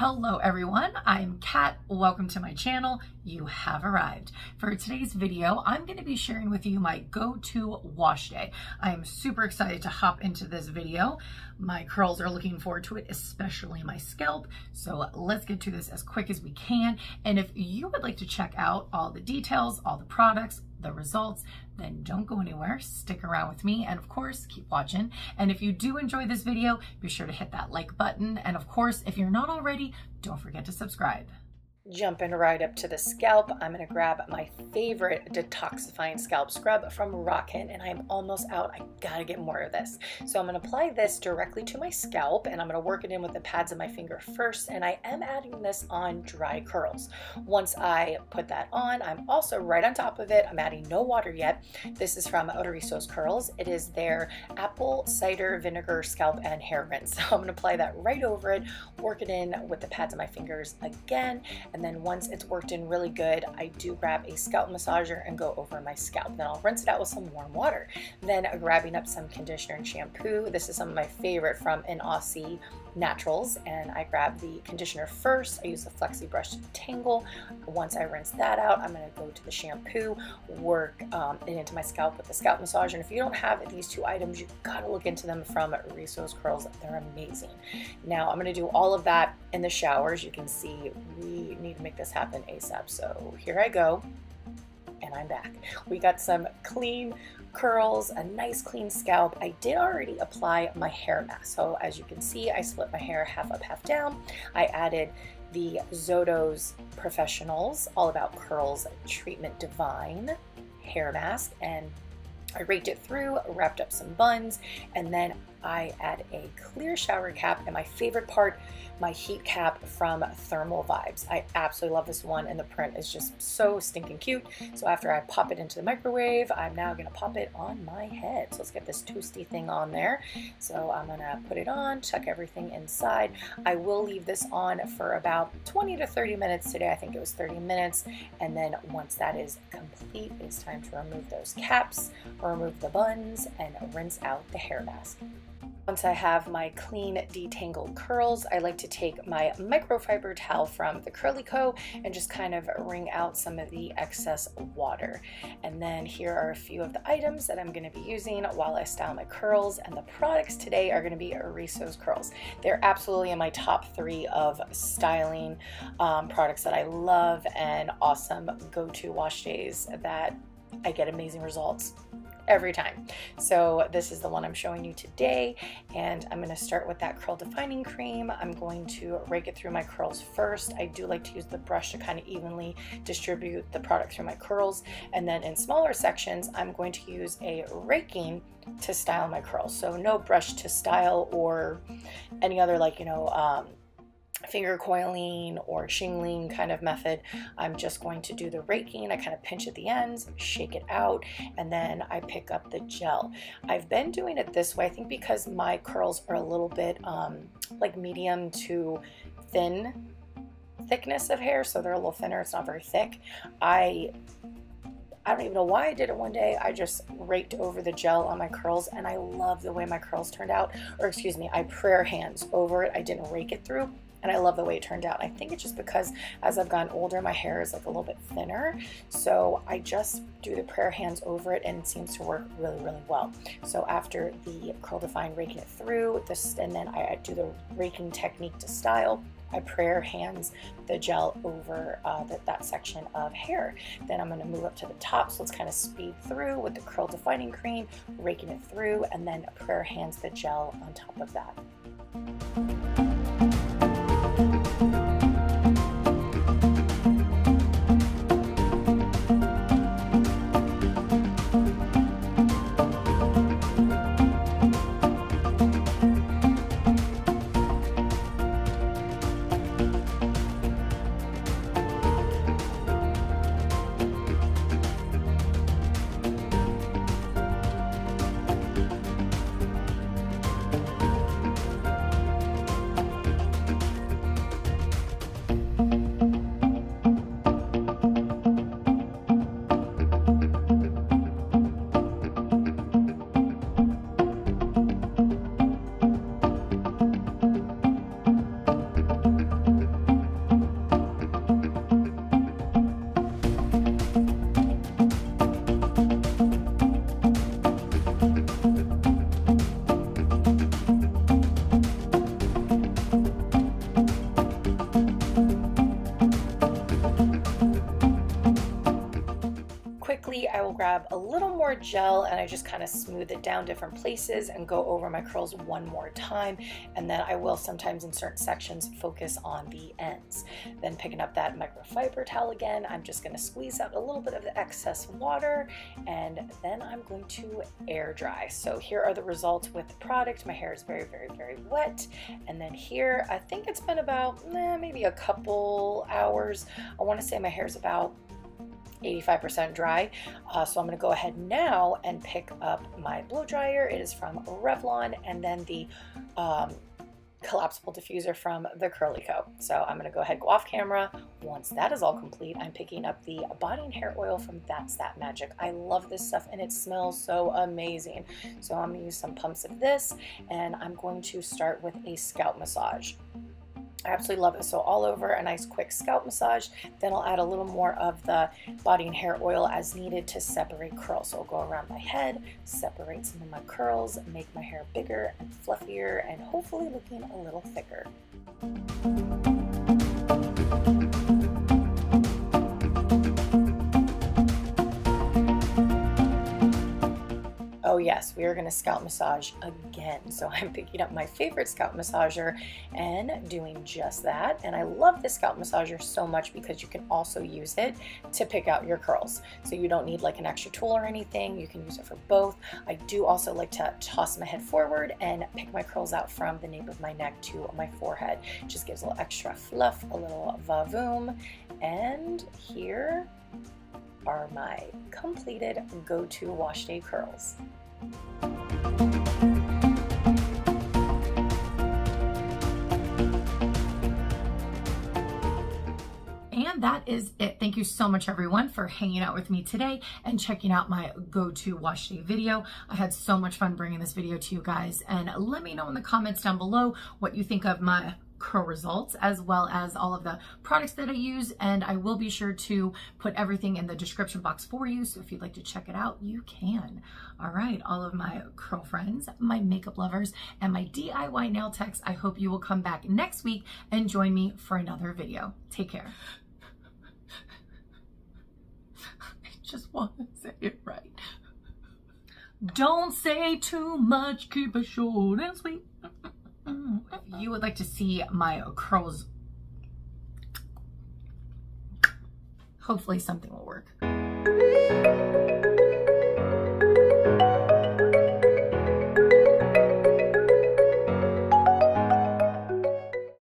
Hello everyone, I'm Kat. Welcome to my channel. You have arrived. For today's video, I'm going to be sharing with you my go-to wash day. I am super excited to hop into this video. My curls are looking forward to it, especially my scalp. So let's get to this as quick as we can. And if you would like to check out all the details, all the products, the results, then don't go anywhere. Stick around with me and of course, keep watching. And if you do enjoy this video, be sure to hit that like button. And of course, if you're not already, don't forget to subscribe jumping right up to the scalp, I'm to grab my favorite detoxifying scalp scrub from Rawkyn, and I'm almost out. I got to get more of this. So I'm to apply this directly to my scalp, and I'm to work it in with the pads of my finger first, and I am adding this on dry curls. Once I put that on, I'm also right on top of it. I'm adding no water yet. This is from Oterisos Curls. It is their apple cider vinegar scalp and hair rinse. So I'm to apply that right over it, work it in with the pads of my fingers again, and and then once it's worked in really good, I do grab a scalp massager and go over my scalp. Then I'll rinse it out with some warm water. Then uh, grabbing up some conditioner and shampoo. This is some of my favorite from Inahsi Naturals and I grab the conditioner first. I use the flexi brush to tangle. Once I rinse that out, I'm going to go to the shampoo, work um, it into my scalp with the scalp massager. And if you don't have these two items, you've got to look into them from Rizos Curls. They're amazing. Now I'm going to do all of that in the shower. As you can see, we need to make this happen ASAP. So here I go and I'm back. We got some clean curls, a nice clean scalp. I did already apply my hair mask. So as you can see, I split my hair half up, half down. I added the Zotos Professionals All About Curls Treatment Divine hair mask and I raked it through, wrapped up some buns, and then I add a clear shower cap. And my favorite part, my heat cap from Thermal Vibes. I absolutely love this one, and the print is just so stinking cute. So after I pop it into the microwave, I'm now gonna pop it on my head. So let's get this toasty thing on there. So I'm gonna put it on, chuck everything inside. I will leave this on for about 20 to 30 minutes today. I think it was 30 minutes. And then once that is complete, it's time to remove those caps, remove the buns, and rinse out the hair mask. Once I have my clean detangled curls, I like to take my microfiber towel from the CurlyCo and just kind of wring out some of the excess water. And then here are a few of the items that I'm going to be using while I style my curls. And the products today are going to be Ariso's curls. They're absolutely in my top three of styling um, products that I love and awesome go-to wash days that I get amazing results every time. So this is the one I'm showing you today and I'm going to start with that curl defining cream. I'm going to rake it through my curls first. I do like to use the brush to kind of evenly distribute the product through my curls and then in smaller sections I'm going to use a raking to style my curls. So no brush to style or any other like you know um, finger coiling or shingling kind of method. I'm just going to do the raking. I kind of pinch at the ends, shake it out, and then I pick up the gel. I've been doing it this way, I think because my curls are a little bit um, like medium to thin thickness of hair, so they're a little thinner, it's not very thick. I I don't even know why I did it one day. I just raked over the gel on my curls and I love the way my curls turned out. Or excuse me, I prayer hands over it. I didn't rake it through and I love the way it turned out. I think it's just because as I've gotten older, my hair is like a little bit thinner. So I just do the prayer hands over it and it seems to work really, really well. So after the curl define, raking it through this, and then I do the raking technique to style. I prayer hands the gel over uh, the, that section of hair. Then I'm going to move up to the top, so let's kind of speed through with the curl defining cream, raking it through, and then prayer hands the gel on top of that. Grab a little more gel and I just kind of smooth it down different places and go over my curls one more time. And then I will sometimes in certain sections focus on the ends. Then picking up that microfiber towel again, I'm just gonna squeeze out a little bit of the excess water and then I'm going to air dry. So here are the results with the product. My hair is very, very, very wet. And then here, I think it's been about eh, maybe a couple hours. I wanna say my hair is about 85% dry. Uh, so I'm gonna go ahead now and pick up my blow dryer. It is from Revlon and then the um, collapsible diffuser from the CurlyCo. So I'm gonna go ahead, go off camera. Once that is all complete, I'm picking up the body and hair oil from That's That Magic. I love this stuff and it smells so amazing. So I'm gonna use some pumps of this and I'm going to start with a scalp massage. I absolutely love it. So all over a nice quick scalp massage. Then I'll add a little more of the body and hair oil as needed to separate curls. So I'll go around my head, separate some of my curls, make my hair bigger and fluffier, and hopefully looking a little thicker. Yes, we are gonna scalp massage again. So I'm picking up my favorite scalp massager and doing just that. And I love this scalp massager so much because you can also use it to pick out your curls. So you don't need like an extra tool or anything. You can use it for both. I do also like to toss my head forward and pick my curls out from the nape of my neck to my forehead. Just gives a little extra fluff, a little vavoom. And here are my completed go-to wash day curls. And that is it. Thank you so much everyone for hanging out with me today and checking out my go-to wash day video. I had so much fun bringing this video to you guys and let me know in the comments down below what you think of my curl results as well as all of the products that I use and I will be sure to put everything in the description box for you so if you'd like to check it out you can. All right all of my curl friends, my makeup lovers and my DIY nail techs I hope you will come back next week and join me for another video. Take care. I just want to say it right. Don't say too much, keep it short and sweet. If you would like to see my curls, hopefully something will work.